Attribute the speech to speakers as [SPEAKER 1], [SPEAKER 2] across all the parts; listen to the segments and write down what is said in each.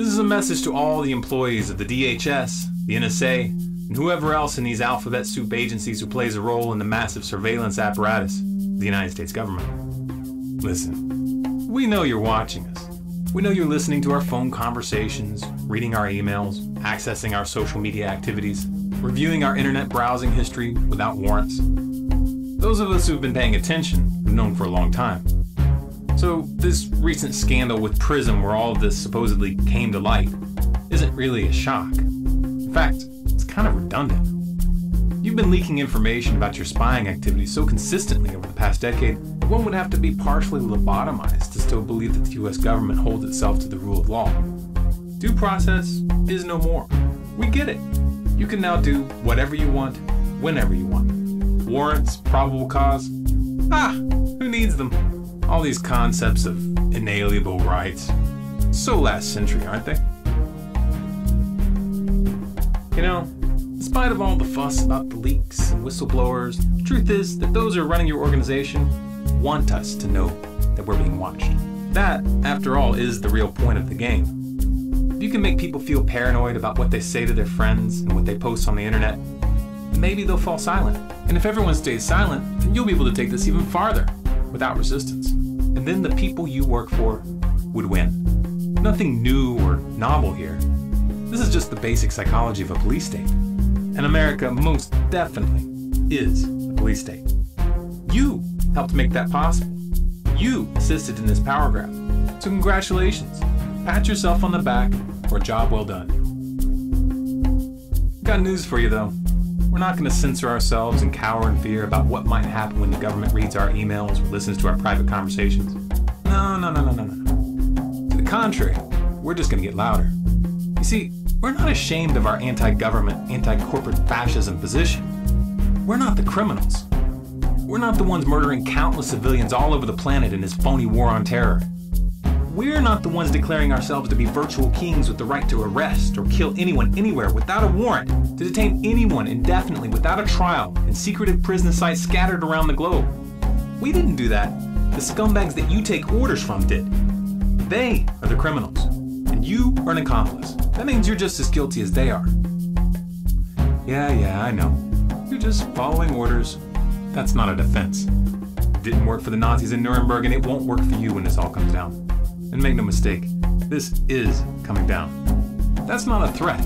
[SPEAKER 1] This is a message to all the employees of the DHS, the NSA, and whoever else in these alphabet soup agencies who plays a role in the massive surveillance apparatus of the United States government. Listen, we know you're watching us. We know you're listening to our phone conversations, reading our emails, accessing our social media activities, reviewing our internet browsing history without warrants. Those of us who've been paying attention have known for a long time. So, this recent scandal with Prism, where all of this supposedly came to light, isn't really a shock. In fact, it's kind of redundant. You've been leaking information about your spying activities so consistently over the past decade one would have to be partially lobotomized to still believe that the US government holds itself to the rule of law. Due process is no more. We get it. You can now do whatever you want, whenever you want. Warrants, probable cause. Ah, who needs them? All these concepts of inalienable rights. So last century, aren't they? You know, in spite of all the fuss about the leaks and whistleblowers, the truth is that those who are running your organization want us to know that we're being watched. That, after all, is the real point of the game. If you can make people feel paranoid about what they say to their friends and what they post on the internet, maybe they'll fall silent. And if everyone stays silent, then you'll be able to take this even farther without resistance. And then the people you work for would win. Nothing new or novel here. This is just the basic psychology of a police state. And America most definitely is a police state. You helped make that possible. You assisted in this power grab. So congratulations. Pat yourself on the back for a job well done. Got news for you though. We're not going to censor ourselves and cower in fear about what might happen when the government reads our emails or listens to our private conversations. No, no, no, no, no, no. To the contrary, we're just going to get louder. You see, we're not ashamed of our anti government, anti corporate fascism position. We're not the criminals. We're not the ones murdering countless civilians all over the planet in this phony war on terror. We're not the ones declaring ourselves to be virtual kings with the right to arrest or kill anyone anywhere without a warrant, to detain anyone indefinitely without a trial in secretive prison sites scattered around the globe. We didn't do that. The scumbags that you take orders from did. They are the criminals, and you are an accomplice. That means you're just as guilty as they are. Yeah, yeah, I know. You're just following orders. That's not a defense. Didn't work for the Nazis in Nuremberg, and it won't work for you when this all comes down. And make no mistake, this is coming down. That's not a threat.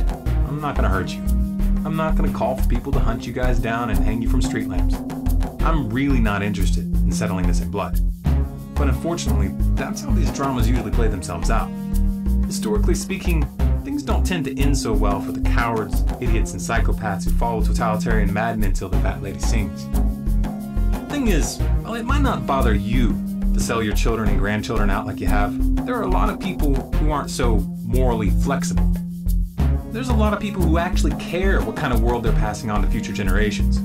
[SPEAKER 1] I'm not gonna hurt you. I'm not gonna call for people to hunt you guys down and hang you from street lamps. I'm really not interested in settling this in blood. But unfortunately, that's how these dramas usually play themselves out. Historically speaking, things don't tend to end so well for the cowards, idiots, and psychopaths who follow totalitarian madmen until the fat lady sings. The thing is, while it might not bother you to sell your children and grandchildren out like you have, there are a lot of people who aren't so morally flexible. There's a lot of people who actually care what kind of world they're passing on to future generations.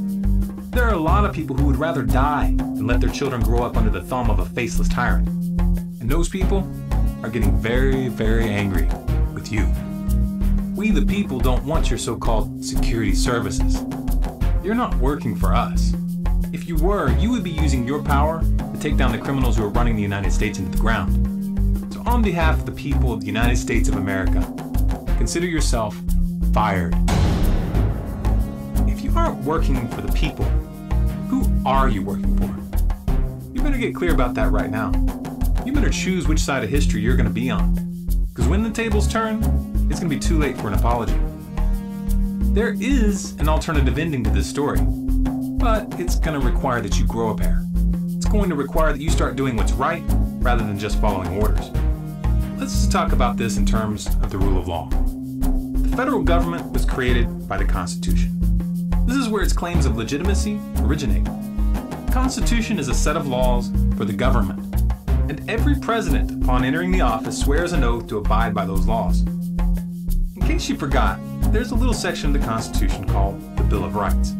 [SPEAKER 1] There are a lot of people who would rather die than let their children grow up under the thumb of a faceless tyrant. And those people are getting very, very angry with you. We, the people, don't want your so called security services. You're not working for us. If you were, you would be using your power take down the criminals who are running the United States into the ground. So, on behalf of the people of the United States of America, consider yourself fired. If you aren't working for the people, who are you working for? You better get clear about that right now. You better choose which side of history you're going to be on. Because when the tables turn, it's going to be too late for an apology. There is an alternative ending to this story, but it's going to require that you grow a pair. Going to require that you start doing what's right rather than just following orders. Let's talk about this in terms of the rule of law. The federal government was created by the Constitution. This is where its claims of legitimacy originate. The Constitution is a set of laws for the government, and every president, upon entering the office, swears an oath to abide by those laws. In case you forgot, there's a little section of the Constitution called the Bill of Rights.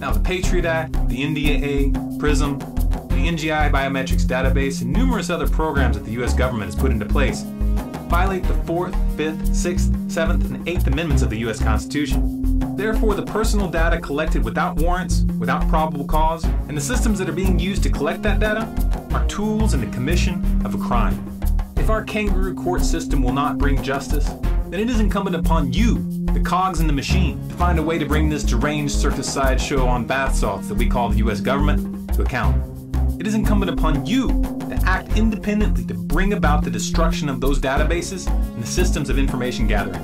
[SPEAKER 1] Now, the Patriot Act, the NDAA, PRISM, NGI Biometrics Database, and numerous other programs that the US government has put into place violate the 4th, 5th, 6th, 7th, and 8th Amendments of the US Constitution. Therefore, the personal data collected without warrants, without probable cause, and the systems that are being used to collect that data are tools in the commission of a crime. If our kangaroo court system will not bring justice, then it is incumbent upon you, the cogs in the machine, to find a way to bring this deranged circus sideshow on bath salts that we call the US government to account. It is incumbent upon you to act independently to bring about the destruction of those databases and the systems of information gathering.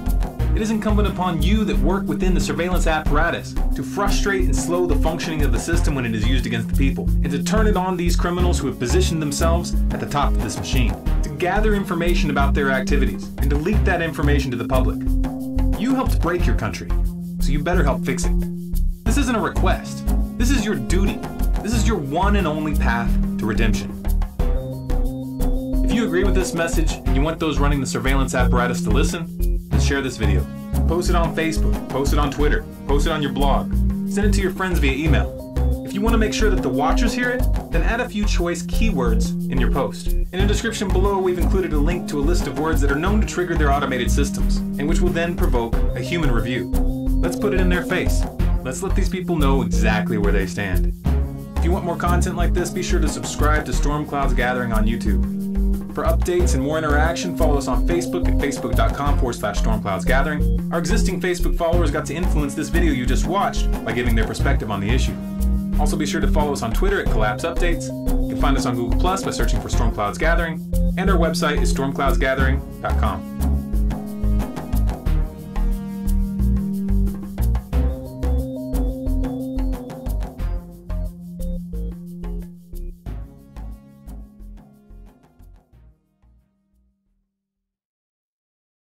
[SPEAKER 1] It is incumbent upon you that work within the surveillance apparatus to frustrate and slow the functioning of the system when it is used against the people, and to turn it on these criminals who have positioned themselves at the top of this machine, to gather information about their activities, and to leak that information to the public. You helped break your country, so you better help fix it. This isn't a request. This is your duty. This is your one and only path to redemption. If you agree with this message and you want those running the surveillance apparatus to listen, then share this video. Post it on Facebook, post it on Twitter, post it on your blog, send it to your friends via email. If you want to make sure that the watchers hear it, then add a few choice keywords in your post. In the description below, we've included a link to a list of words that are known to trigger their automated systems, and which will then provoke a human review. Let's put it in their face. Let's let these people know exactly where they stand. If you want more content like this, be sure to subscribe to Storm Clouds Gathering on YouTube. For updates and more interaction, follow us on Facebook at facebook.com forward slash stormcloudsgathering. Our existing Facebook followers got to influence this video you just watched by giving their perspective on the issue. Also be sure to follow us on Twitter at Collapse Updates. You can find us on Google Plus by searching for Storm Clouds Gathering, and our website is stormcloudsgathering.com.